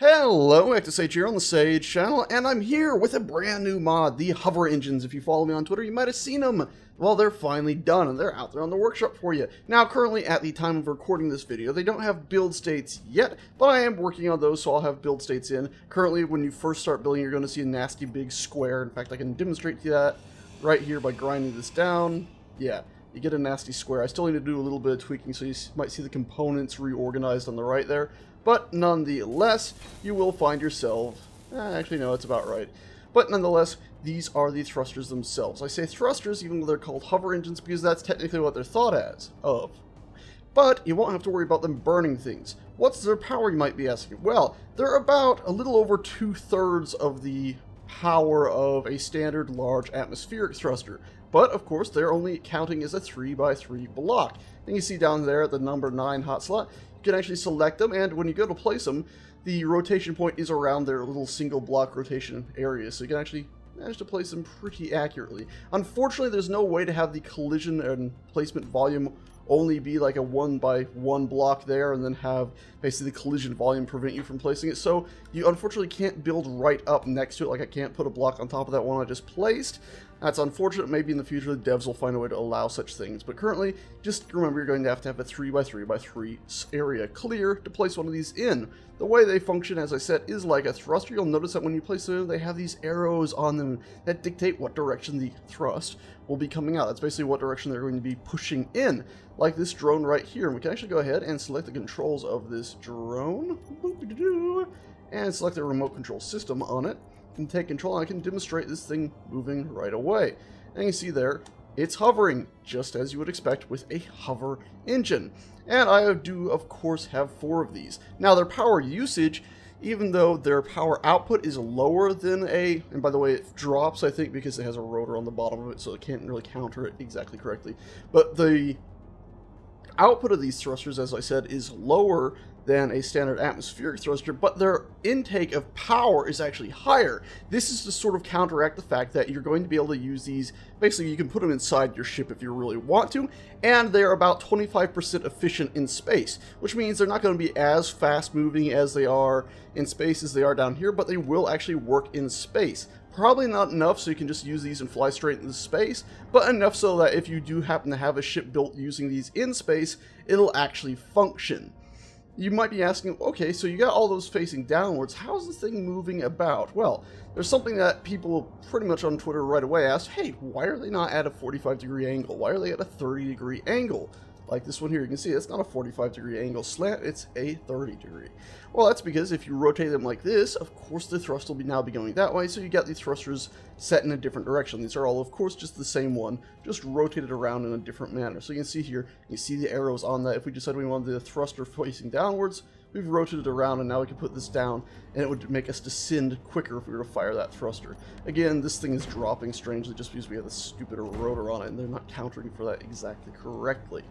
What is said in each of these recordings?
Hello, EctoSage here on the Sage channel, and I'm here with a brand new mod, the Hover Engines. If you follow me on Twitter, you might have seen them. Well, they're finally done, and they're out there on the workshop for you. Now, currently, at the time of recording this video, they don't have build states yet, but I am working on those, so I'll have build states in. Currently, when you first start building, you're going to see a nasty big square. In fact, I can demonstrate that right here by grinding this down. Yeah, you get a nasty square. I still need to do a little bit of tweaking, so you might see the components reorganized on the right there. But nonetheless, you will find yourself... Eh, actually, no, it's about right. But nonetheless, these are the thrusters themselves. I say thrusters even though they're called hover engines because that's technically what they're thought as of. But you won't have to worry about them burning things. What's their power, you might be asking? Well, they're about a little over two-thirds of the power of a standard large atmospheric thruster. But, of course, they're only counting as a 3x3 block. And you see down there at the number 9 hot slot, can actually select them, and when you go to place them, the rotation point is around their little single block rotation area, so you can actually manage to place them pretty accurately. Unfortunately, there's no way to have the collision and placement volume only be like a one by one block there and then have basically the collision volume prevent you from placing it. So you unfortunately can't build right up next to it, like I can't put a block on top of that one I just placed. That's unfortunate. Maybe in the future the devs will find a way to allow such things. But currently, just remember you're going to have to have a 3x3x3 area clear to place one of these in. The way they function, as I said, is like a thruster. You'll notice that when you place them, they have these arrows on them that dictate what direction the thrust will be coming out. That's basically what direction they're going to be pushing in, like this drone right here. And we can actually go ahead and select the controls of this drone, and select the remote control system on it can take control I can demonstrate this thing moving right away. And you see there, it's hovering, just as you would expect with a hover engine. And I do, of course, have four of these. Now, their power usage, even though their power output is lower than a, and by the way, it drops, I think, because it has a rotor on the bottom of it, so it can't really counter it exactly correctly. But the output of these thrusters, as I said, is lower than a standard atmospheric thruster, but their intake of power is actually higher. This is to sort of counteract the fact that you're going to be able to use these, basically you can put them inside your ship if you really want to, and they're about 25% efficient in space, which means they're not going to be as fast moving as they are in space as they are down here, but they will actually work in space. Probably not enough so you can just use these and fly straight into space, but enough so that if you do happen to have a ship built using these in space, it'll actually function you might be asking, okay, so you got all those facing downwards, how's this thing moving about? Well, there's something that people pretty much on Twitter right away asked, hey, why are they not at a 45 degree angle? Why are they at a 30 degree angle? Like this one here, you can see it's not a 45 degree angle slant, it's a 30 degree. Well, that's because if you rotate them like this, of course the thrust will be now be going that way, so you got these thrusters set in a different direction. These are all, of course, just the same one, just rotated around in a different manner. So you can see here, you see the arrows on that. If we decided we wanted the thruster facing downwards, we've rotated around and now we can put this down and it would make us descend quicker if we were to fire that thruster. Again, this thing is dropping strangely just because we have this stupid rotor on it and they're not countering for that exactly correctly.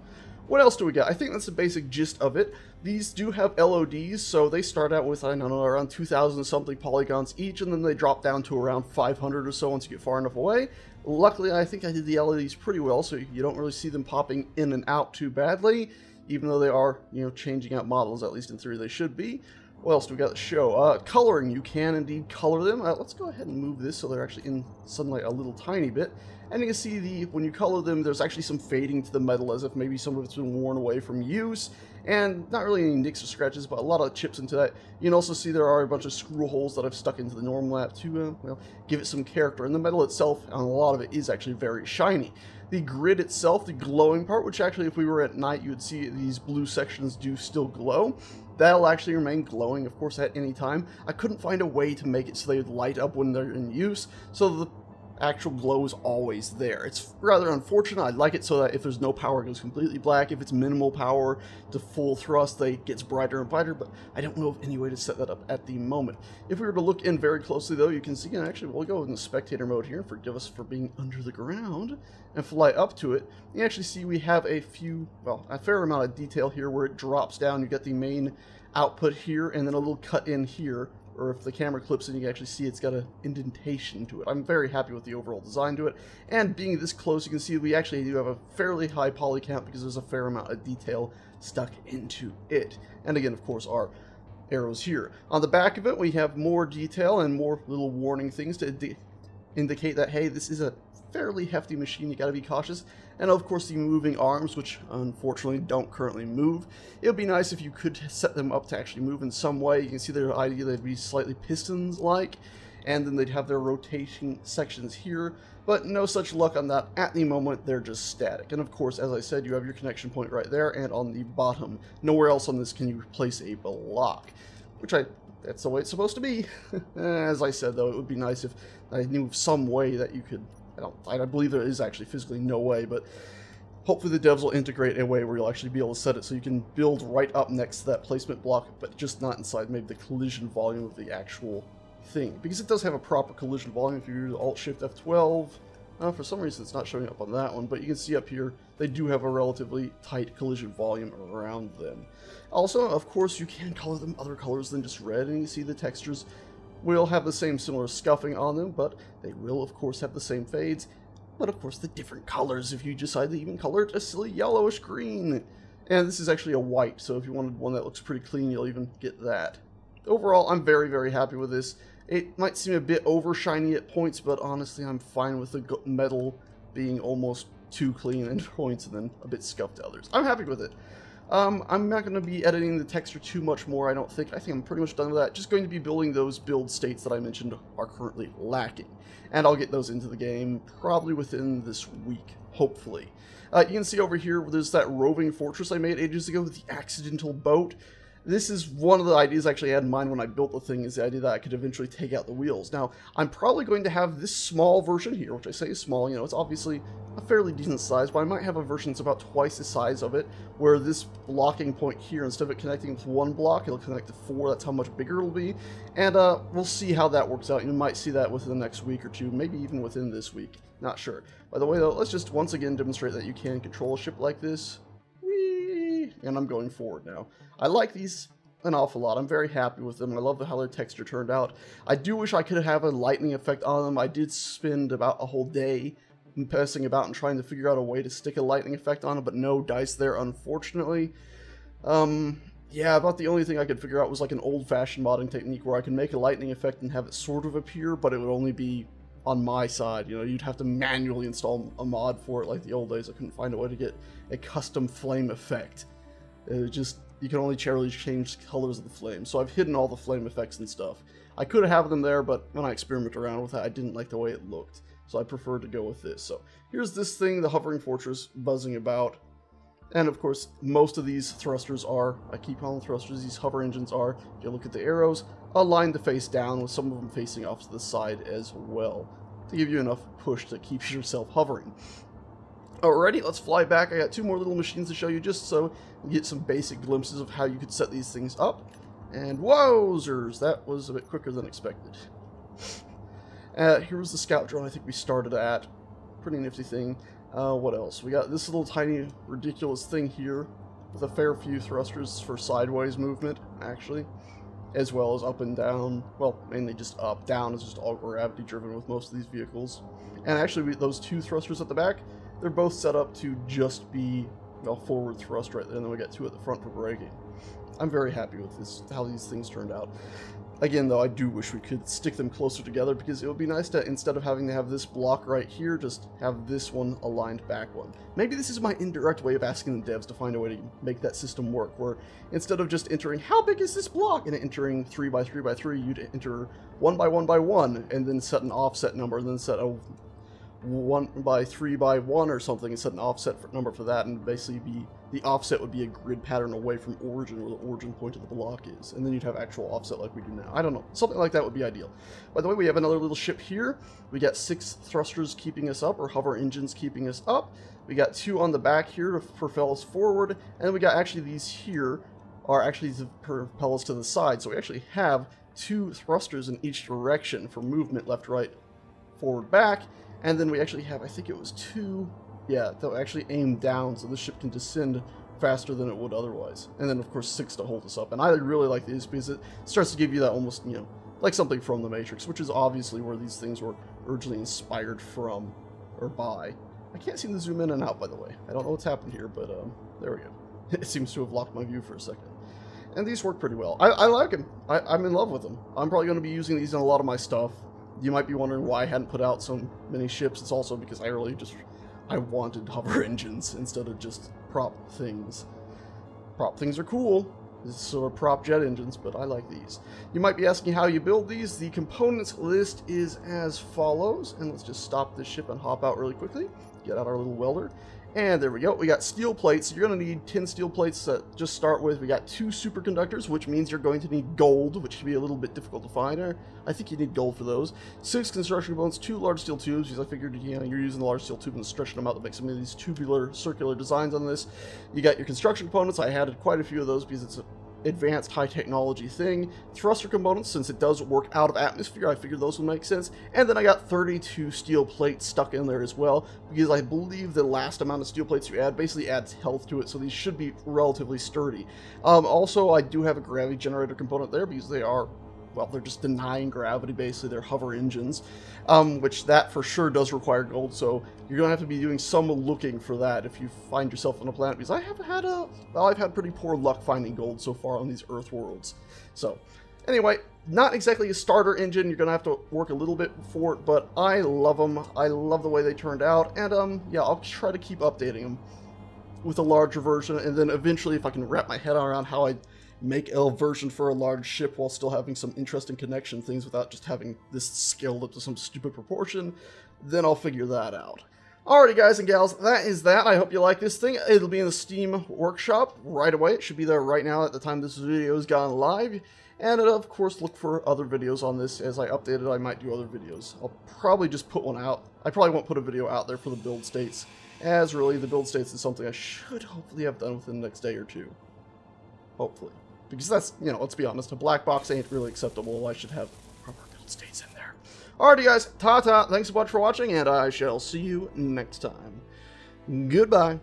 What else do we got? I think that's the basic gist of it. These do have LODs, so they start out with, I don't know, around 2,000 something polygons each, and then they drop down to around 500 or so once you get far enough away. Luckily, I think I did the LODs pretty well, so you don't really see them popping in and out too badly, even though they are, you know, changing out models, at least in theory they should be. What else do we got to show? Uh, coloring, you can indeed color them. Uh, let's go ahead and move this so they're actually in sunlight a little tiny bit. And you can see the when you color them, there's actually some fading to the metal as if maybe some of it's been worn away from use. And not really any nicks or scratches, but a lot of chips into that. You can also see there are a bunch of screw holes that I've stuck into the normal map to, uh, well, give it some character. And the metal itself, and a lot of it, is actually very shiny. The grid itself, the glowing part, which actually if we were at night, you would see these blue sections do still glow. That'll actually remain glowing, of course, at any time. I couldn't find a way to make it so they would light up when they're in use, so the actual glow is always there. It's rather unfortunate. I'd like it so that if there's no power, it goes completely black. If it's minimal power to full thrust, they gets brighter and brighter, but I don't know of any way to set that up at the moment. If we were to look in very closely, though, you can see, and actually, we'll go in spectator mode here, forgive us for being under the ground, and fly up to it. You actually see we have a few, well, a fair amount of detail here where it drops down. You get the main output here, and then a little cut in here or if the camera clips and you can actually see it's got an indentation to it. I'm very happy with the overall design to it, and being this close, you can see we actually do have a fairly high poly count because there's a fair amount of detail stuck into it. And again, of course, our arrows here. On the back of it, we have more detail and more little warning things to indicate that, hey, this is a fairly hefty machine, you gotta be cautious. And of course the moving arms, which unfortunately don't currently move. It would be nice if you could set them up to actually move in some way. You can see their idea they'd be slightly pistons-like, and then they'd have their rotation sections here, but no such luck on that at the moment, they're just static. And of course, as I said, you have your connection point right there, and on the bottom. Nowhere else on this can you place a block, which I that's the way it's supposed to be. As I said, though, it would be nice if I knew some way that you could I don't. I believe there is actually physically no way, but hopefully the devs will integrate a way where you'll actually be able to set it so you can build right up next to that placement block, but just not inside maybe the collision volume of the actual thing. Because it does have a proper collision volume if you use Alt-Shift F12. Uh, for some reason it's not showing up on that one, but you can see up here they do have a relatively tight collision volume around them. Also, of course, you can color them other colors than just red, and you see the textures will have the same similar scuffing on them, but they will of course have the same fades, but of course the different colors if you decide to even color it a silly yellowish green. And this is actually a white, so if you wanted one that looks pretty clean, you'll even get that. Overall, I'm very, very happy with this. It might seem a bit over shiny at points, but honestly, I'm fine with the metal being almost too clean at points and then a bit scuffed others. I'm happy with it. Um, I'm not going to be editing the texture too much more, I don't think. I think I'm pretty much done with that. Just going to be building those build states that I mentioned are currently lacking. And I'll get those into the game probably within this week, hopefully. Uh, you can see over here, there's that roving fortress I made ages ago with the accidental boat this is one of the ideas I actually had in mind when I built the thing, is the idea that I could eventually take out the wheels. Now, I'm probably going to have this small version here, which I say is small, you know, it's obviously a fairly decent size, but I might have a version that's about twice the size of it, where this blocking point here, instead of it connecting with one block, it'll connect to four, that's how much bigger it'll be, and uh, we'll see how that works out. You might see that within the next week or two, maybe even within this week, not sure. By the way, though, let's just once again demonstrate that you can control a ship like this. And I'm going forward now. I like these an awful lot. I'm very happy with them. I love the how their texture turned out. I do wish I could have a lightning effect on them. I did spend about a whole day passing about and trying to figure out a way to stick a lightning effect on it, but no dice there, unfortunately. Um, yeah, about the only thing I could figure out was like an old-fashioned modding technique where I can make a lightning effect and have it sort of appear, but it would only be on my side. You know, you'd have to manually install a mod for it like the old days. I couldn't find a way to get a custom flame effect. It just you can only generally change colors of the flame. So I've hidden all the flame effects and stuff. I could have them there, but when I experimented around with it, I didn't like the way it looked. So I preferred to go with this. So here's this thing, the hovering fortress, buzzing about. And of course, most of these thrusters are, I keep calling thrusters, these hover engines are, if you look at the arrows, aligned to face down with some of them facing off to the side as well, to give you enough push to keep yourself hovering. Alrighty, let's fly back. I got two more little machines to show you just so you get some basic glimpses of how you could set these things up. And wowzers, that was a bit quicker than expected. Uh, here was the scout drone I think we started at. Pretty nifty thing. Uh, what else? We got this little tiny ridiculous thing here with a fair few thrusters for sideways movement, actually. As well as up and down. Well, mainly just up. Down is just all gravity driven with most of these vehicles. And actually, we, those two thrusters at the back, they're both set up to just be well, forward thrust right there, and then we got two at the front for braking. I'm very happy with this, how these things turned out. Again, though, I do wish we could stick them closer together because it would be nice to, instead of having to have this block right here, just have this one aligned back one. Maybe this is my indirect way of asking the devs to find a way to make that system work, where instead of just entering, how big is this block, and entering 3 by 3 by 3 you'd enter 1 by 1 by 1, and then set an offset number, and then set a one by three by one or something and set an offset for, number for that and basically be the offset would be a grid pattern away from origin where the origin point of the block is. And then you'd have actual offset like we do now. I don't know. Something like that would be ideal. By the way we have another little ship here. We got six thrusters keeping us up or hover engines keeping us up. We got two on the back here to propel us forward and we got actually these here are actually to propel us to the side. So we actually have two thrusters in each direction for movement left right forward back and then we actually have, I think it was two, yeah, they'll actually aim down so the ship can descend faster than it would otherwise. And then, of course, six to hold us up. And I really like these because it starts to give you that almost, you know, like something from the Matrix, which is obviously where these things were originally inspired from or by. I can't seem to zoom in and out, by the way. I don't know what's happened here, but um, there we go. It seems to have locked my view for a second. And these work pretty well. I, I like them. I, I'm in love with them. I'm probably going to be using these in a lot of my stuff. You might be wondering why I hadn't put out so many ships. It's also because I really just I wanted hover engines instead of just prop things. Prop things are cool. This is sort of prop jet engines, but I like these. You might be asking how you build these. The components list is as follows. And let's just stop this ship and hop out really quickly. Get out our little welder. And there we go. We got steel plates. You're going to need 10 steel plates to just start with. We got two superconductors, which means you're going to need gold, which can be a little bit difficult to find. Uh, I think you need gold for those. Six construction components, two large steel tubes, because I figured you know, you're using the large steel tube and stretching them out to make some of these tubular circular designs on this. You got your construction components. I added quite a few of those because it's advanced high technology thing. Thruster components, since it does work out of atmosphere, I figured those would make sense. And then I got 32 steel plates stuck in there as well, because I believe the last amount of steel plates you add basically adds health to it, so these should be relatively sturdy. Um, also, I do have a gravity generator component there, because they are well, they're just denying gravity, basically. They're hover engines, um, which that for sure does require gold, so you're going to have to be doing some looking for that if you find yourself on a planet, because I have had a, well, I've had pretty poor luck finding gold so far on these Earth worlds. So, anyway, not exactly a starter engine, you're going to have to work a little bit for it, but I love them. I love the way they turned out, and, um, yeah, I'll try to keep updating them with a larger version, and then eventually if I can wrap my head around how I make a version for a large ship while still having some interesting connection things without just having this scaled up to some stupid proportion, then I'll figure that out. Alrighty guys and gals, that is that. I hope you like this thing. It'll be in the Steam workshop right away. It should be there right now at the time this video has gone live. And of course look for other videos on this. As I update it, I might do other videos. I'll probably just put one out. I probably won't put a video out there for the build states, as really the build states is something I should hopefully have done within the next day or two. Hopefully. Because that's, you know, let's be honest, a black box ain't really acceptable. I should have proper build states in there. Alrighty, guys. Ta-ta. Thanks so much for watching, and I shall see you next time. Goodbye.